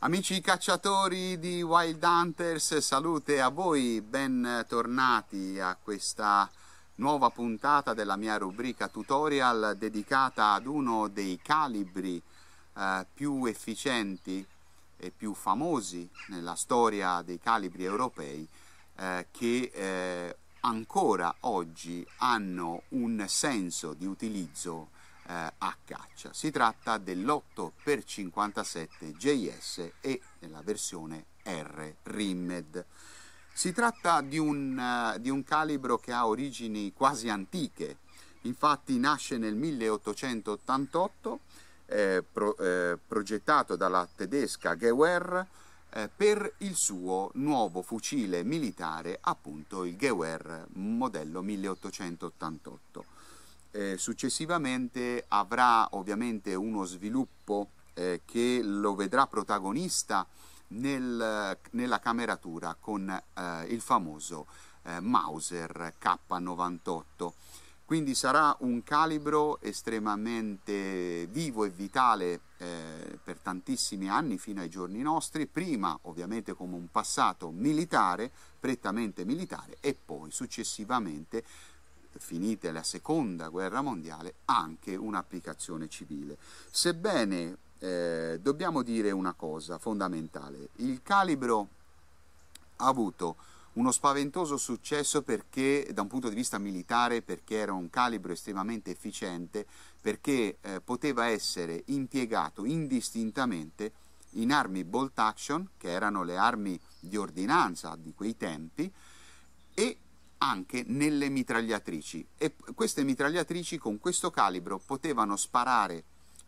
Amici cacciatori di Wild Hunters, salute a voi, bentornati a questa nuova puntata della mia rubrica tutorial dedicata ad uno dei calibri eh, più efficienti e più famosi nella storia dei calibri europei eh, che eh, ancora oggi hanno un senso di utilizzo eh, a caccia. Si tratta dell'8x57 JS e nella versione R Rimmed. Si tratta di un, uh, di un calibro che ha origini quasi antiche, infatti nasce nel 1888, eh, pro, eh, progettato dalla tedesca Gewehr eh, per il suo nuovo fucile militare, appunto il Gewehr modello 1888 eh, successivamente avrà ovviamente uno sviluppo eh, che lo vedrà protagonista nel, nella cameratura con eh, il famoso eh, Mauser K98 quindi sarà un calibro estremamente vivo e vitale eh, per tantissimi anni fino ai giorni nostri, prima ovviamente come un passato militare, prettamente militare e poi successivamente finite la seconda guerra mondiale, anche un'applicazione civile. Sebbene eh, dobbiamo dire una cosa fondamentale, il calibro ha avuto uno spaventoso successo perché da un punto di vista militare perché era un calibro estremamente efficiente perché eh, poteva essere impiegato indistintamente in armi bolt action che erano le armi di ordinanza di quei tempi e anche nelle mitragliatrici e queste mitragliatrici con questo calibro potevano sparare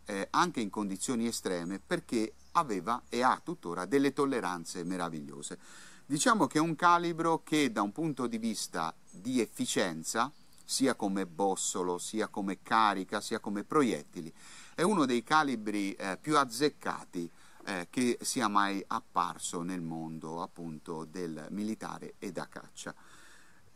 eh, anche in condizioni estreme perché aveva e ha tuttora delle tolleranze meravigliose. Diciamo che è un calibro che da un punto di vista di efficienza, sia come bossolo, sia come carica, sia come proiettili, è uno dei calibri eh, più azzeccati eh, che sia mai apparso nel mondo appunto del militare e da caccia.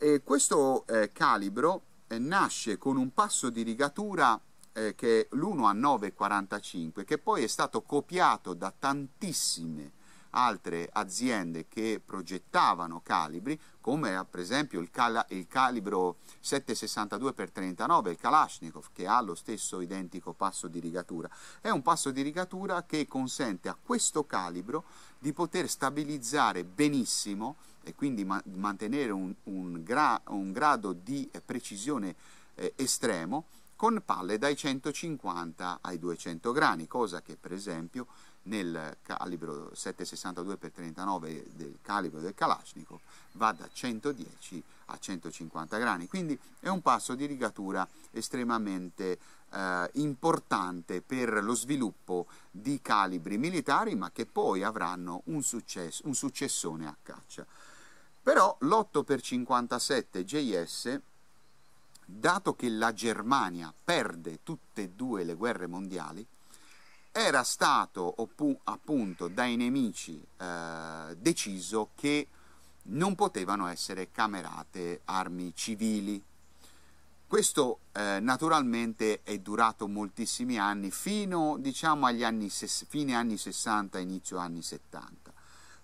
E questo eh, calibro eh, nasce con un passo di rigatura eh, che è l'1 a 9,45 che poi è stato copiato da tantissime altre aziende che progettavano calibri come per esempio il, cal il calibro 762x39, il Kalashnikov che ha lo stesso identico passo di rigatura. È un passo di rigatura che consente a questo calibro di poter stabilizzare benissimo e quindi ma mantenere un, un, gra un, grado di precisione eh, estremo con palle dai 150 ai 200 grani, cosa che per esempio nel calibro 762x39 del calibro del Kalashnikov va da 110 a 150 grani, quindi è un passo di rigatura estremamente eh, importante per lo sviluppo di calibri militari ma che poi avranno un, successo, un successone a caccia. Però l'8x57 JS, dato che la Germania perde tutte e due le guerre mondiali, era stato appunto dai nemici eh, deciso che non potevano essere camerate armi civili. Questo eh, naturalmente è durato moltissimi anni, fino diciamo agli anni, fine anni 60, inizio anni 70.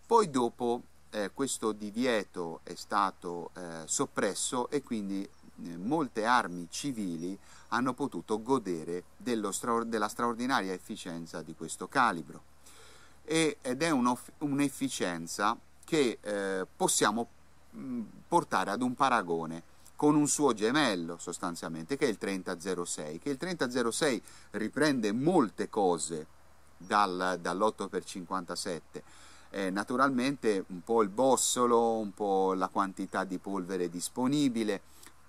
Poi dopo eh, questo divieto è stato eh, soppresso e quindi molte armi civili hanno potuto godere stra della straordinaria efficienza di questo calibro. E, ed è un'efficienza che eh, possiamo mh, portare ad un paragone con un suo gemello sostanzialmente che è il 3006 che il 3006 riprende molte cose dal, dall'8x57 eh, naturalmente un po' il bossolo, un po' la quantità di polvere disponibile,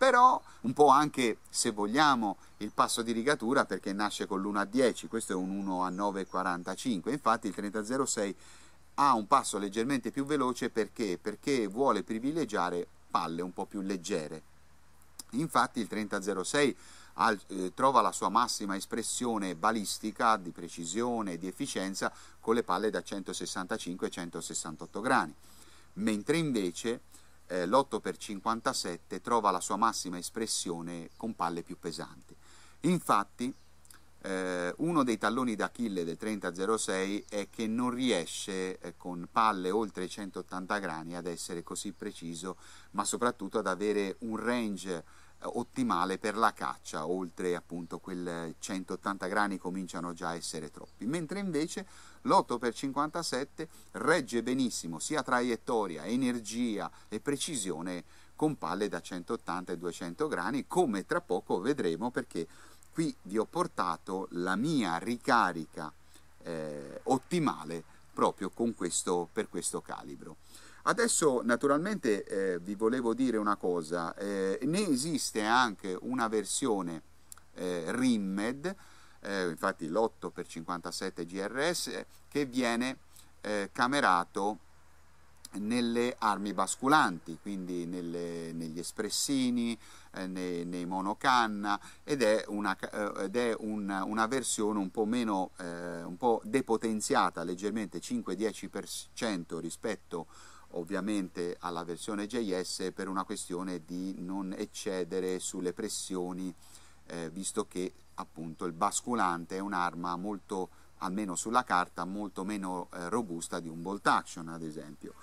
però un po' anche, se vogliamo, il passo di rigatura perché nasce con l'1 a 10, questo è un 1 a 9,45, infatti il 3006 ha un passo leggermente più veloce perché? Perché vuole privilegiare palle un po' più leggere. Infatti il 3006 al, eh, trova la sua massima espressione balistica di precisione e di efficienza con le palle da 165 168 grani, mentre invece eh, l'8x57 trova la sua massima espressione con palle più pesanti. Infatti eh, uno dei talloni d'Achille del 3006 è che non riesce eh, con palle oltre i 180 grani ad essere così preciso, ma soprattutto ad avere un range ottimale per la caccia, oltre appunto quel 180 grani cominciano già a essere troppi, mentre invece l'8x57 regge benissimo sia traiettoria, energia e precisione con palle da 180 e 200 grani, come tra poco vedremo perché qui vi ho portato la mia ricarica eh, ottimale proprio questo, per questo calibro. Adesso naturalmente eh, vi volevo dire una cosa, eh, ne esiste anche una versione eh, Rimmed, eh, infatti l'8x57 GRS, che viene eh, camerato nelle armi basculanti, quindi nelle, negli espressini, eh, nei, nei, monocanna ed è una, ed è un, una versione un po' meno, un po' depotenziata, leggermente 5-10% rispetto ovviamente alla versione JS per una questione di non eccedere sulle pressioni eh, visto che appunto il basculante è un'arma molto almeno sulla carta molto meno eh, robusta di un bolt action ad esempio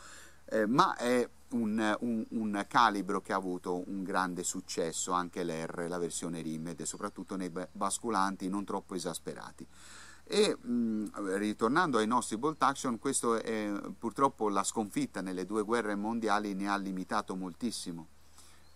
eh, ma è un, un, un, calibro che ha avuto un grande successo, anche l'R, la versione Rimmed, soprattutto nei basculanti non troppo esasperati. E mh, ritornando ai nostri bolt action, questo è purtroppo la sconfitta nelle due guerre mondiali ne ha limitato moltissimo.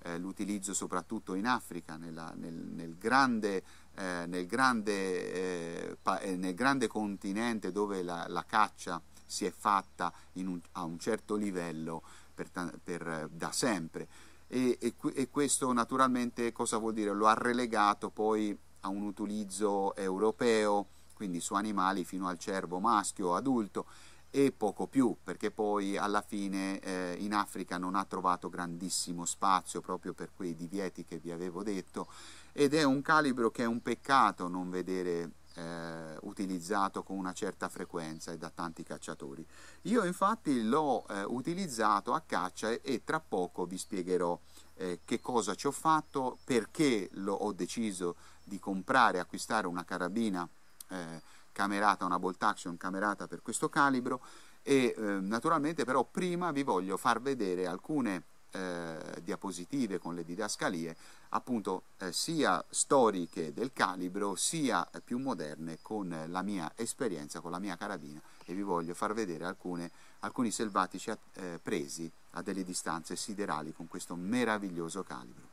Eh, l'utilizzo soprattutto in Africa, nella, nel, nel, grande, eh, nel, grande, eh, eh nel, grande, continente dove la, la caccia si è fatta un, a un certo livello per, per, da sempre e, e, e, questo naturalmente cosa vuol dire? Lo ha relegato poi a un utilizzo europeo, quindi su animali fino al cervo maschio adulto e poco più, perché poi alla fine eh, in Africa non ha trovato grandissimo spazio proprio per quei divieti che vi avevo detto ed è un calibro che è un peccato non vedere eh, utilizzato con una certa frequenza e da tanti cacciatori. Io infatti l'ho eh, utilizzato a caccia e, e, tra poco vi spiegherò eh, che cosa ci ho fatto, perché ho deciso di comprare acquistare una carabina eh, camerata, una bolt action camerata per questo calibro e eh, naturalmente però prima vi voglio far vedere alcune eh, diapositive con le didascalie appunto eh, sia storiche del calibro sia più moderne con la mia esperienza con la mia carabina e vi voglio far vedere alcune, alcuni selvatici eh, presi a delle distanze siderali con questo meraviglioso calibro.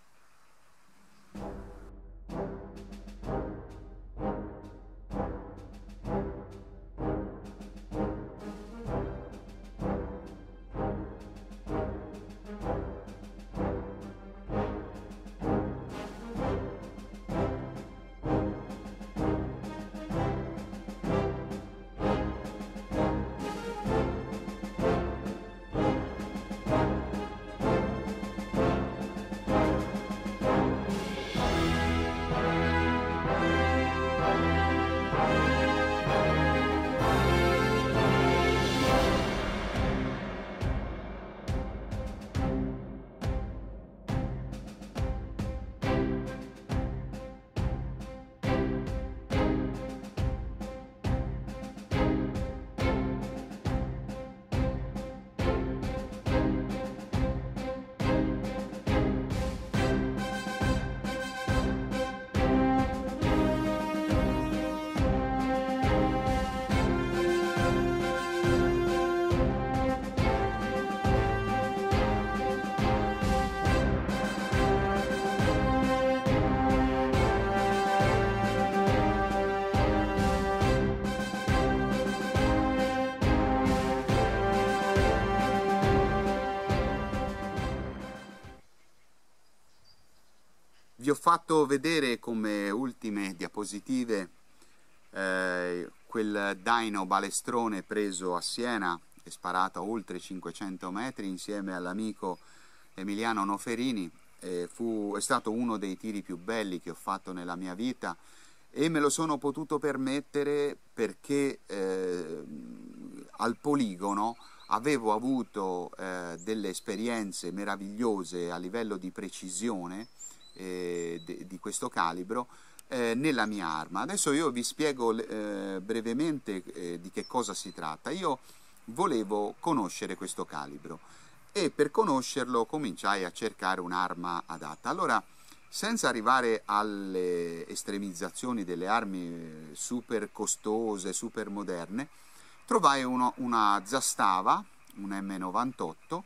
Fatto vedere come ultime diapositive eh, quel daino balestrone preso a Siena e sparato a oltre 500 metri insieme all'amico Emiliano Noferini. Eh, fu, è stato uno dei tiri più belli che ho fatto nella mia vita e me lo sono potuto permettere perché eh, al poligono avevo avuto eh, delle esperienze meravigliose a livello di precisione eh, di questo calibro eh, nella mia arma. Adesso io vi spiego eh, brevemente eh, di che cosa si tratta. Io volevo conoscere questo calibro e per conoscerlo cominciai a cercare un'arma adatta. Allora, senza arrivare alle estremizzazioni delle armi super costose, super moderne, trovai uno, una Zastava, un M98,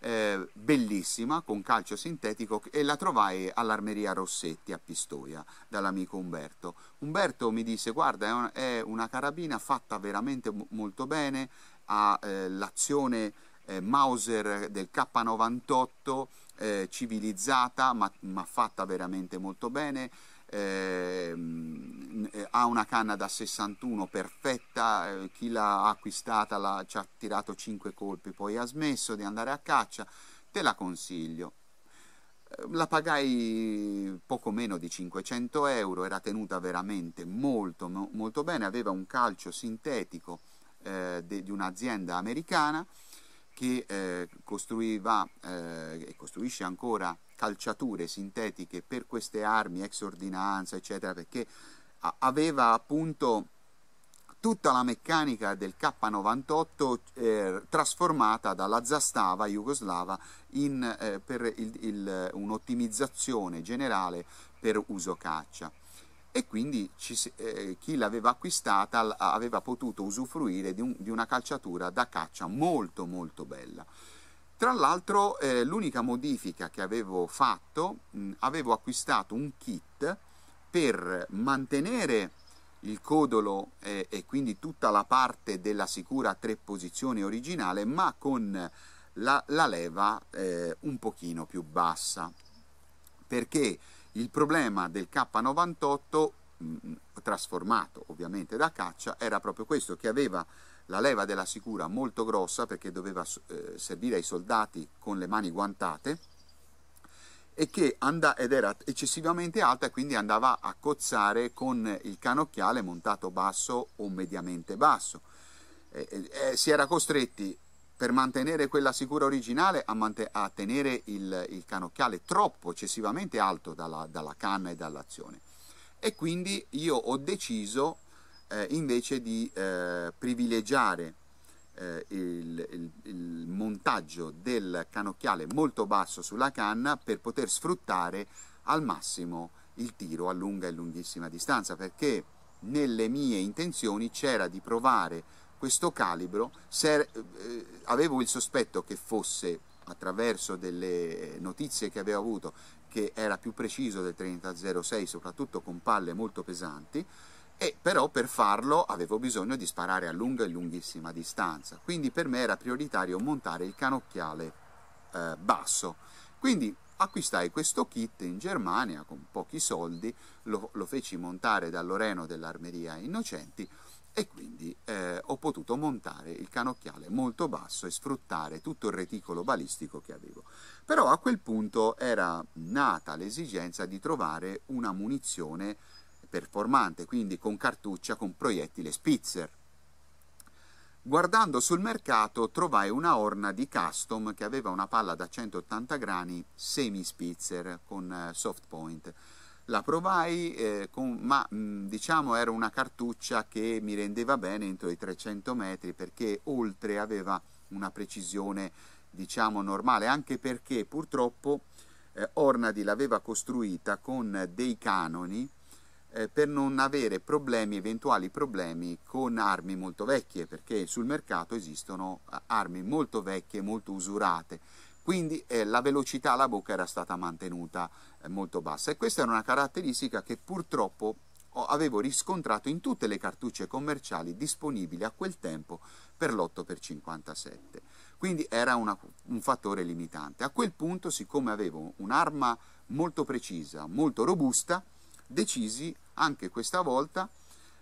eh, bellissima, con calcio sintetico, e la trovai all'armeria Rossetti a Pistoia, dall'amico Umberto. Umberto mi disse, guarda, è una carabina fatta veramente molto bene, ha eh, l'azione eh, Mauser del K98 eh, civilizzata ma, ma, fatta veramente molto bene eh, ha una canna da 61 perfetta eh, chi l'ha acquistata l'ha, ci ha tirato 5 colpi poi ha smesso di andare a caccia te la consiglio. Eh, la pagai poco meno di 500 euro, era tenuta veramente molto, molto bene, aveva un calcio sintetico eh, di un'azienda americana che eh, costruiva e costruisce ancora calciature sintetiche per queste armi ex ordinanza, eccetera, perché aveva appunto tutta la meccanica del K98 eh, trasformata dalla Zastava jugoslava in, eh, per un'ottimizzazione generale per uso caccia e quindi ci, eh, chi l'aveva acquistata aveva potuto usufruire di, un, di, una calciatura da caccia molto molto bella. Tra l'altro eh, l'unica modifica che avevo fatto, mh, avevo acquistato un kit per mantenere il codolo eh, e quindi tutta la parte della sicura tre posizioni originale, ma con la, la leva eh, un pochino più bassa. Perché il problema del K98 mh, trasformato ovviamente da caccia era proprio questo, che aveva la leva della sicura molto grossa perché doveva eh, servire ai soldati con le mani guantate e che and- ed era eccessivamente alta e quindi andava a cozzare con il canocchiale montato basso o mediamente basso. Eh, eh, si era costretti per mantenere quella sicura originale a, a tenere il, il, canocchiale troppo eccessivamente alto dalla, dalla canna e dall'azione. E quindi io ho deciso eh, invece di eh, privilegiare eh, il, il, il, montaggio del canocchiale molto basso sulla canna per poter sfruttare al massimo il tiro a lunga e lunghissima distanza perché nelle mie intenzioni c'era di provare questo calibro, se, eh, avevo il sospetto che fosse, attraverso delle notizie che avevo avuto, che era più preciso del 3006, soprattutto con palle molto pesanti, e però per farlo avevo bisogno di sparare a lunga e lunghissima distanza, quindi per me era prioritario montare il canocchiale eh, basso. Quindi acquistai questo kit in Germania con pochi soldi, lo, lo feci montare da Loreno dell'Armeria Innocenti, e quindi eh, ho potuto montare il canocchiale molto basso e sfruttare tutto il reticolo balistico che avevo. Però a quel punto era nata l'esigenza di trovare una munizione performante, quindi con cartuccia con proiettile Spitzer. Guardando sul mercato trovai una orna di custom che aveva una palla da 180 grani semi Spitzer con eh, soft point la provai, eh, con, ma mh, diciamo era una cartuccia che mi rendeva bene entro i 300 metri perché oltre aveva una precisione diciamo normale, anche perché purtroppo eh, Ornadi l'aveva costruita con dei canoni eh, per non avere problemi, eventuali problemi con armi molto vecchie, perché sul mercato esistono eh, armi molto vecchie, molto usurate. Quindi eh, la velocità alla bocca era stata mantenuta eh, molto bassa. E questa era una caratteristica che purtroppo avevo riscontrato in tutte le cartucce commerciali disponibili a quel tempo per l'8x57 quindi era una, un fattore limitante. A quel punto siccome avevo un'arma molto precisa molto robusta decisi anche questa volta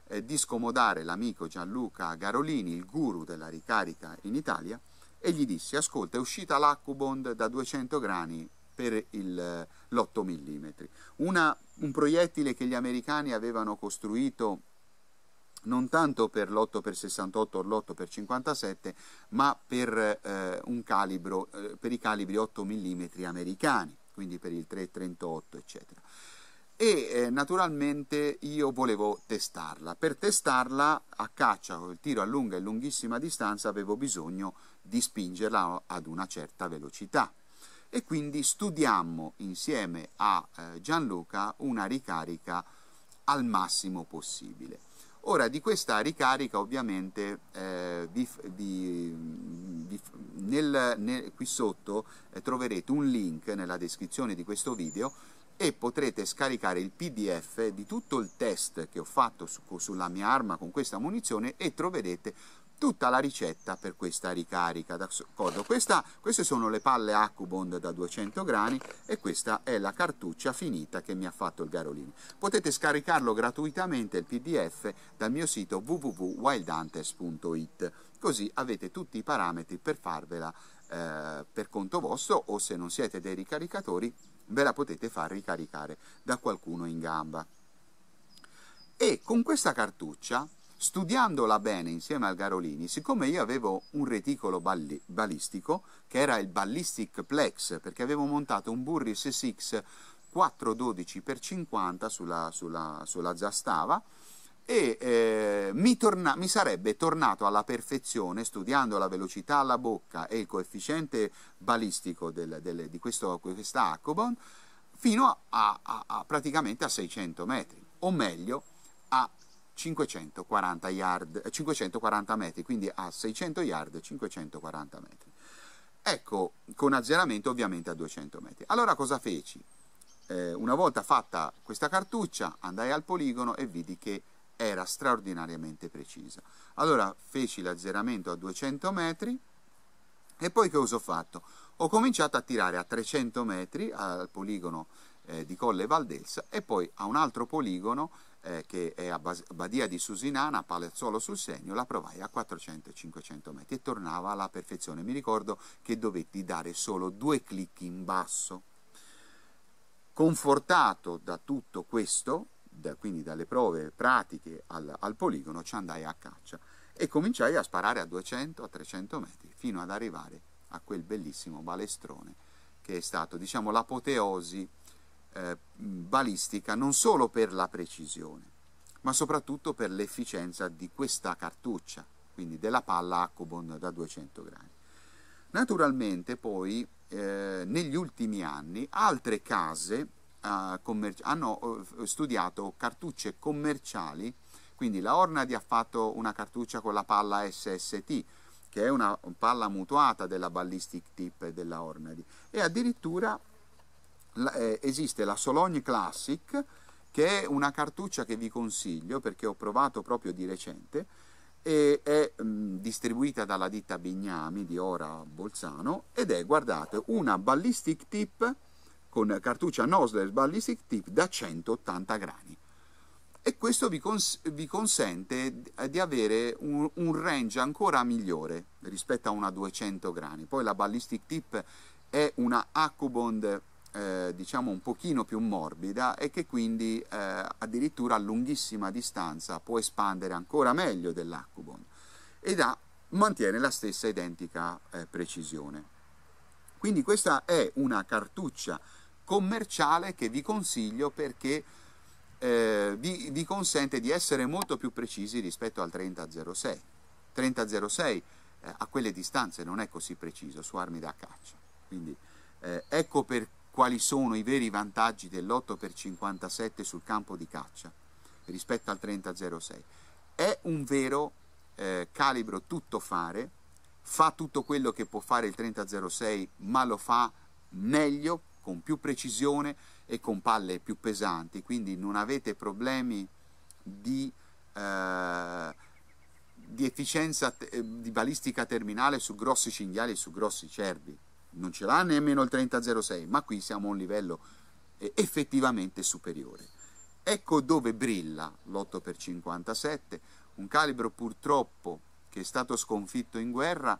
eh, di scomodare l'amico Gianluca Garolini il guru della ricarica in Italia e gli dissi ascolta è uscita l'Accubond da 200 grani per l'8 mm Una, un proiettile che gli americani avevano costruito non tanto per l'8x68 o l'8x57 ma per, eh, calibro, eh, per i calibri 8 mm americani quindi per il 338 eccetera e eh, naturalmente io volevo testarla. Per testarla a caccia con il tiro a lunga e lunghissima distanza avevo bisogno di spingerla ad una certa velocità e quindi studiammo insieme a eh, Gianluca una ricarica al massimo possibile. Ora di questa ricarica ovviamente eh, vi, vi, vi, nel, nel, qui sotto eh, troverete un link nella descrizione di questo video e potrete scaricare il pdf di tutto il test che ho fatto su, sulla mia arma con questa munizione e troverete tutta la ricetta per questa ricarica. D'accordo questa, queste sono le palle Accubond da 200 grani e questa è la cartuccia finita che mi ha fatto il Garolini. Potete scaricarlo gratuitamente il pdf dal mio sito www.wildhunters.it così avete tutti i parametri per farvela eh, per conto vostro o se non siete dei ricaricatori ve la potete far ricaricare da qualcuno in gamba. E con questa cartuccia Studiandola bene insieme al Garolini, siccome io avevo un reticolo balli, balistico, che era il Ballistic Plex, perché avevo montato un Burris SX 412x50 sulla, sulla, sulla zastava, e eh, mi, torna, mi, sarebbe tornato alla perfezione studiando la velocità alla bocca e il coefficiente balistico del, del, di questo, questa Acobon fino a, a, a, praticamente a 600 metri, o meglio a 540, yard, 540 metri, quindi a 600 yard 540 metri. Ecco, con azzeramento ovviamente a 200 metri. Allora cosa feci? Eh, una volta fatta questa cartuccia andai al poligono e vidi che era straordinariamente precisa. Allora feci l'azzeramento a 200 metri e poi che ho fatto? Ho cominciato a tirare a 300 metri al poligono eh, di Colle Valdelsa e poi a un altro poligono eh, che è a Badia di Susinana, a Palazzolo sul Segno, la provai a 400-500 metri e tornava alla perfezione. Mi ricordo che dovetti dare solo due clic in basso. Confortato da tutto questo, da, quindi dalle prove pratiche al, al poligono, ci andai a caccia e cominciai a sparare a 200-300 metri fino ad arrivare a quel bellissimo balestrone che è stato diciamo l'apoteosi eh, balistica non solo per la precisione, ma soprattutto per l'efficienza di questa cartuccia, quindi della palla Accubon da 200 grani. Naturalmente poi eh, negli ultimi anni altre case eh, hanno eh, studiato cartucce commerciali, quindi la Ornadi ha fatto una cartuccia con la palla SST, che è una palla mutuata della ballistic tip della Ornadi, e addirittura eh, esiste la Sologne Classic, che è una cartuccia che vi consiglio perché ho provato proprio di recente e è mh, distribuita dalla ditta Bignami di Ora Bolzano ed è, guardate, una ballistic tip con cartuccia Nosler ballistic tip da 180 grani e questo vi, cons vi consente di avere un, un, range ancora migliore rispetto a una 200 grani poi la ballistic tip è una Accubond eh, diciamo un pochino più morbida e che quindi eh, addirittura a lunghissima distanza può espandere ancora meglio dell'Accubon ed ha, mantiene la stessa identica eh, precisione. Quindi questa è una cartuccia commerciale che vi consiglio perché eh, vi, vi, consente di essere molto più precisi rispetto al 3006. 3006 eh, a quelle distanze non è così preciso su armi da caccia. Quindi eh, ecco perché quali sono i veri vantaggi dell'8x57 sul campo di caccia rispetto al 3006. È un vero eh, calibro tutto fare, fa tutto quello che può fare il 3006, ma lo fa meglio, con più precisione e con palle più pesanti, quindi non avete problemi di, eh, di efficienza eh, di balistica terminale su grossi cinghiali e su grossi cervi non ce l'ha nemmeno il 3006, ma qui siamo a un livello effettivamente superiore. Ecco dove brilla l'8x57, un calibro purtroppo che è stato sconfitto in guerra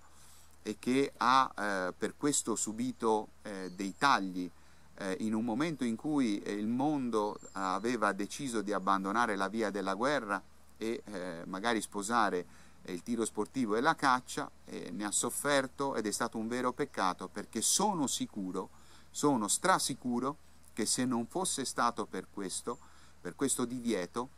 e che ha eh, per questo subito eh, dei tagli eh, in un momento in cui eh, il mondo aveva deciso di abbandonare la via della guerra e eh, magari sposare il tiro sportivo e la caccia, ne ha sofferto ed è stato un vero peccato perché sono sicuro, sono strasicuro che se non fosse stato per questo, per questo divieto,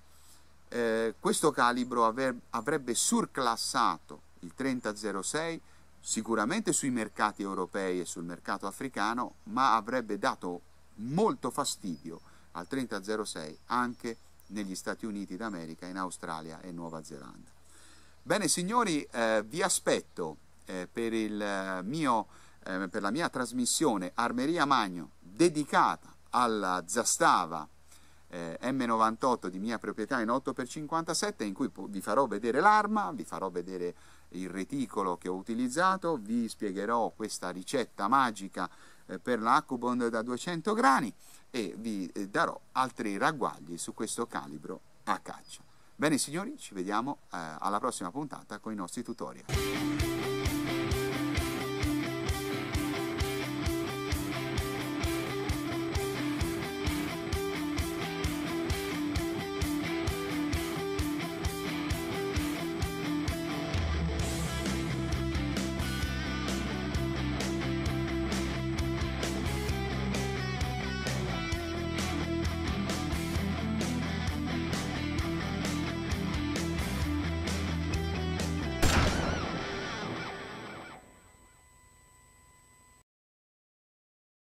eh, questo calibro avrebbe surclassato il 3006 sicuramente sui mercati europei e sul mercato africano, ma avrebbe dato molto fastidio al 3006 anche negli Stati Uniti d'America, in Australia e Nuova Zelanda. Bene signori, eh, vi aspetto eh, per, mio, eh, per, la mia trasmissione Armeria Magno dedicata alla Zastava eh, M98 di mia proprietà in 8x57 in cui vi farò vedere l'arma, vi farò vedere il reticolo che ho utilizzato, vi spiegherò questa ricetta magica eh, per l'Accubond da 200 grani e vi eh, darò altri ragguagli su questo calibro a caccia. Bene signori, ci vediamo eh, alla prossima puntata con i nostri tutorial.